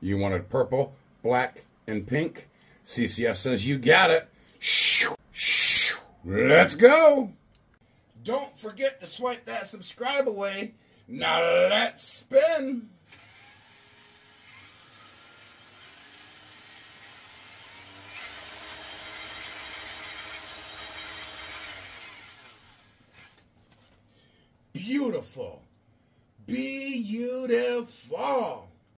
You wanted purple, black, and pink. CCF says you got it. Shoo, shoo. Let's go. Don't forget to swipe that subscribe away. Now let's spin. Beautiful. Beautiful.